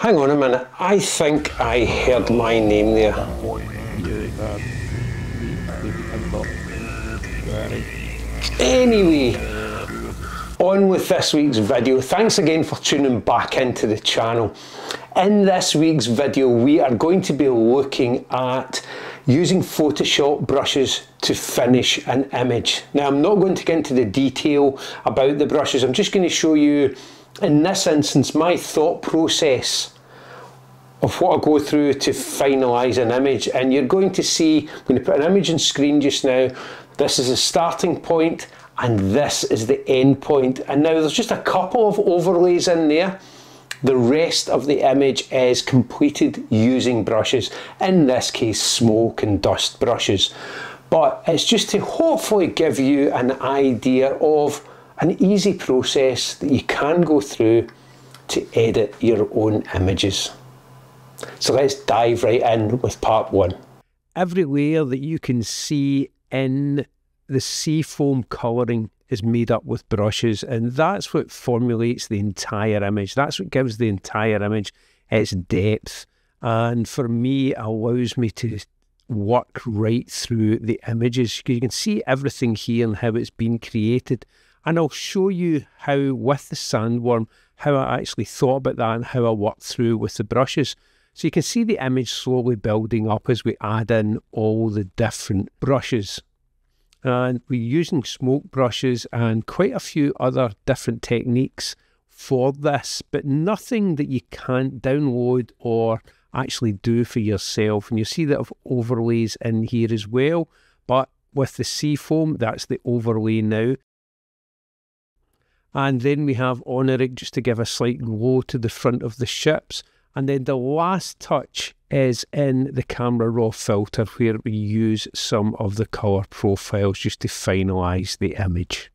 Hang on a minute, I think I heard my name there. Anyway, on with this week's video. Thanks again for tuning back into the channel. In this week's video, we are going to be looking at using Photoshop brushes to finish an image. Now, I'm not going to get into the detail about the brushes. I'm just going to show you, in this instance, my thought process of what I go through to finalise an image. And you're going to see, I'm going to put an image on screen just now. This is a starting point and this is the end point. And now there's just a couple of overlays in there. The rest of the image is completed using brushes, in this case smoke and dust brushes. But it's just to hopefully give you an idea of an easy process that you can go through to edit your own images. So let's dive right in with part one. Every layer that you can see in the seafoam colouring is made up with brushes, and that's what formulates the entire image. That's what gives the entire image its depth. And for me, allows me to work right through the images. You can see everything here and how it's been created. And I'll show you how, with the sandworm, how I actually thought about that and how I worked through with the brushes. So you can see the image slowly building up as we add in all the different brushes. And we're using smoke brushes and quite a few other different techniques for this, but nothing that you can't download or actually do for yourself. And you see that of overlays in here as well. But with the seafoam, that's the overlay now. And then we have Oniric just to give a slight glow to the front of the ships. And then the last touch is in the camera raw filter where we use some of the color profiles just to finalize the image.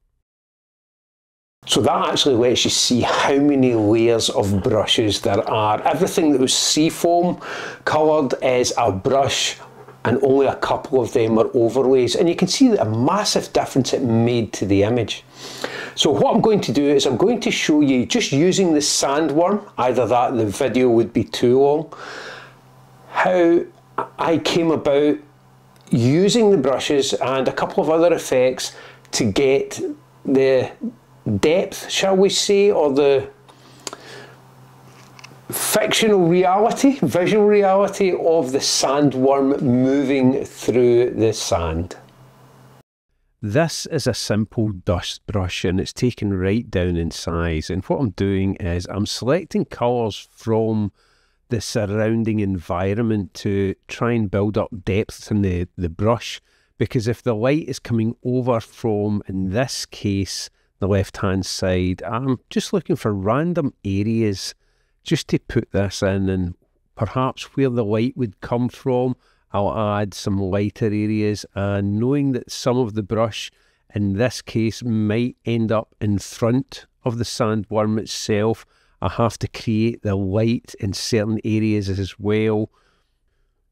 So that actually lets you see how many layers of brushes there are. Everything that was seafoam coloured is a brush and only a couple of them are overlays and you can see the massive difference it made to the image. So what I'm going to do is I'm going to show you just using the sandworm, either that the video would be too long, how I came about using the brushes and a couple of other effects to get the depth, shall we say, or the fictional reality, visual reality of the sandworm moving through the sand. This is a simple dust brush and it's taken right down in size. And what I'm doing is I'm selecting colours from the surrounding environment to try and build up depth in the, the brush. Because if the light is coming over from, in this case, the left hand side, I'm just looking for random areas just to put this in and perhaps where the light would come from I'll add some lighter areas and knowing that some of the brush in this case might end up in front of the sandworm itself, I have to create the light in certain areas as well,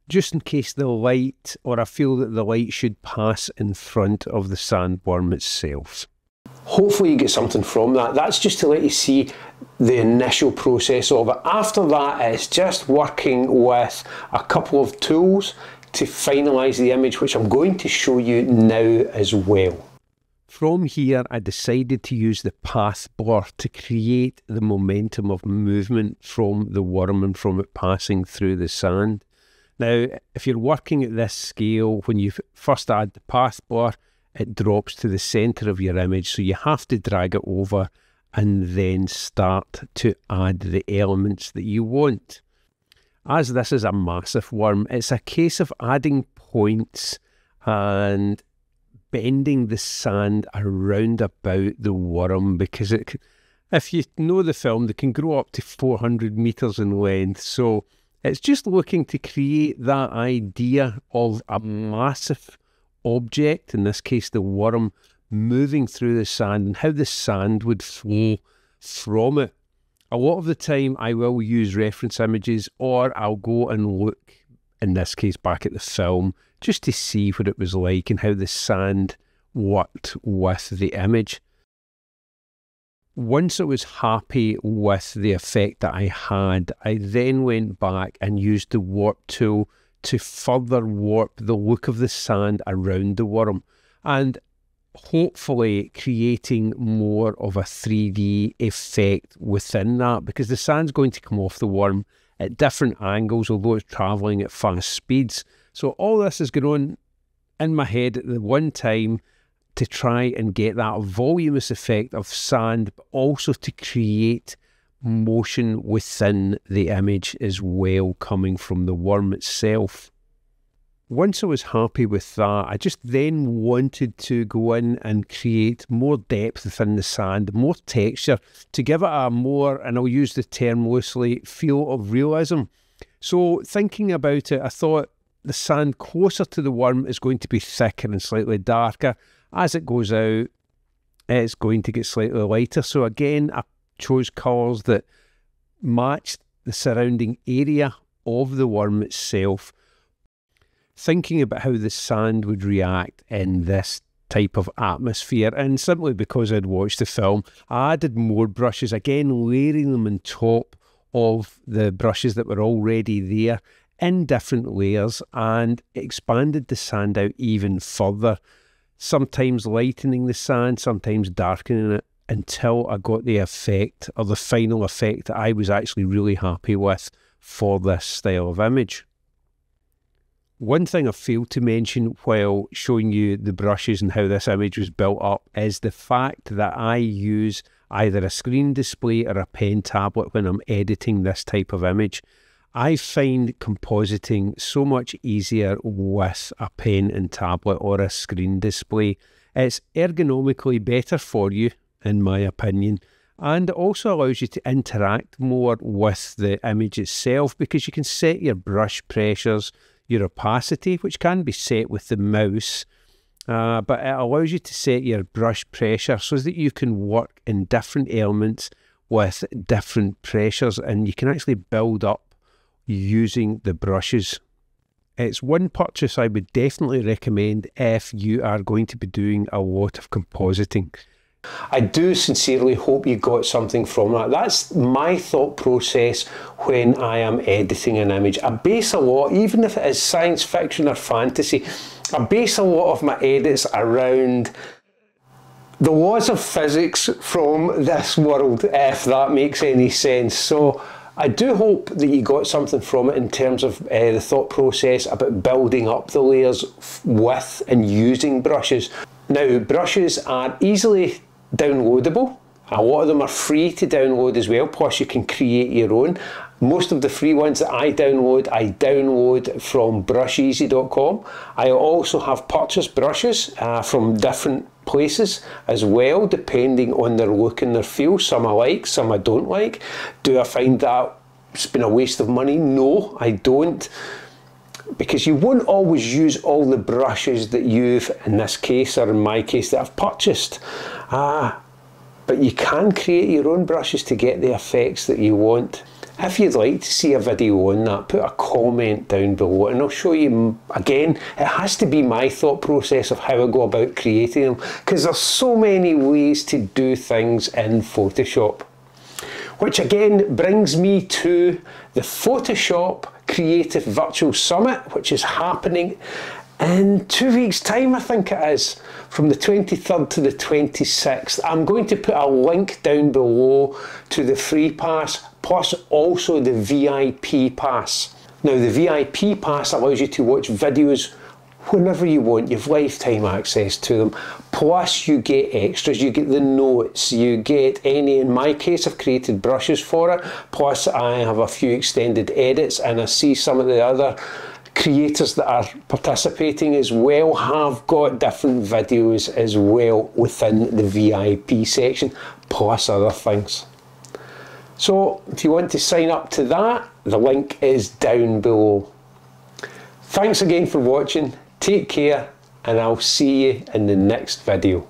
just in case the light, or I feel that the light should pass in front of the sandworm itself. Hopefully you get something from that. That's just to let you see the initial process of it. After that, it's just working with a couple of tools to finalise the image, which I'm going to show you now as well. From here, I decided to use the path blur to create the momentum of movement from the worm and from it passing through the sand. Now, if you're working at this scale, when you first add the path blur, it drops to the centre of your image, so you have to drag it over and then start to add the elements that you want. As this is a massive worm, it's a case of adding points and bending the sand around about the worm because it, if you know the film, they can grow up to 400 meters in length. So it's just looking to create that idea of a massive object, in this case the worm, moving through the sand and how the sand would flow from it. A lot of the time, I will use reference images or I'll go and look, in this case, back at the film just to see what it was like and how the sand worked with the image. Once I was happy with the effect that I had, I then went back and used the warp tool to further warp the look of the sand around the worm. And hopefully creating more of a 3D effect within that because the sand's going to come off the worm at different angles, although it's traveling at fast speeds. So all this is going on in my head at the one time to try and get that voluminous effect of sand, but also to create motion within the image as well coming from the worm itself once I was happy with that, I just then wanted to go in and create more depth within the sand, more texture to give it a more, and I'll use the term loosely, feel of realism. So, thinking about it, I thought the sand closer to the worm is going to be thicker and slightly darker. As it goes out, it's going to get slightly lighter. So, again, I chose colours that matched the surrounding area of the worm itself thinking about how the sand would react in this type of atmosphere. And simply because I'd watched the film, I added more brushes, again, layering them on top of the brushes that were already there in different layers and expanded the sand out even further, sometimes lightening the sand, sometimes darkening it until I got the effect or the final effect that I was actually really happy with for this style of image. One thing I failed to mention while showing you the brushes and how this image was built up is the fact that I use either a screen display or a pen tablet when I'm editing this type of image. I find compositing so much easier with a pen and tablet or a screen display. It's ergonomically better for you, in my opinion, and it also allows you to interact more with the image itself because you can set your brush pressures, your opacity, which can be set with the mouse, uh, but it allows you to set your brush pressure so that you can work in different elements with different pressures and you can actually build up using the brushes. It's one purchase I would definitely recommend if you are going to be doing a lot of compositing. I do sincerely hope you got something from that. That's my thought process when I am editing an image. I base a lot, even if it is science fiction or fantasy, I base a lot of my edits around the laws of physics from this world, if that makes any sense. So I do hope that you got something from it in terms of uh, the thought process about building up the layers with and using brushes. Now, brushes are easily downloadable. A lot of them are free to download as well, plus you can create your own. Most of the free ones that I download, I download from brusheezy.com. I also have purchased brushes uh, from different places as well, depending on their look and their feel. Some I like, some I don't like. Do I find that it's been a waste of money? No, I don't because you won't always use all the brushes that you've, in this case or in my case, that I've purchased. Ah, but you can create your own brushes to get the effects that you want. If you'd like to see a video on that, put a comment down below and I'll show you again. It has to be my thought process of how I go about creating them because there's so many ways to do things in Photoshop. Which again brings me to the Photoshop Creative Virtual Summit, which is happening in two weeks' time, I think it is, from the 23rd to the 26th. I'm going to put a link down below to the free pass, plus also the VIP pass. Now, the VIP pass allows you to watch videos whenever you want, you've lifetime access to them. Plus, you get extras, you get the notes, you get any, in my case, I've created brushes for it. Plus, I have a few extended edits, and I see some of the other creators that are participating as well have got different videos as well within the VIP section, plus other things. So, if you want to sign up to that, the link is down below. Thanks again for watching. Take care and I'll see you in the next video.